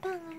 棒啊！